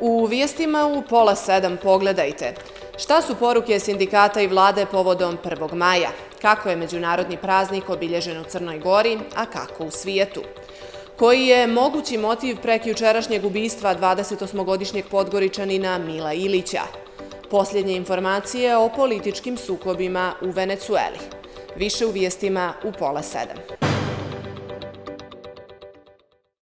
U vijestima u pola sedam pogledajte. Šta su poruke sindikata i vlade povodom 1. maja? Kako je međunarodni praznik obilježen u Crnoj gori, a kako u svijetu? Koji je mogući motiv prekjučerašnjeg ubistva 28-godišnjeg podgoričanina Mila Ilića? Posljednje informacije o političkim sukobima u Venecueli. Više u vijestima u pola sedam.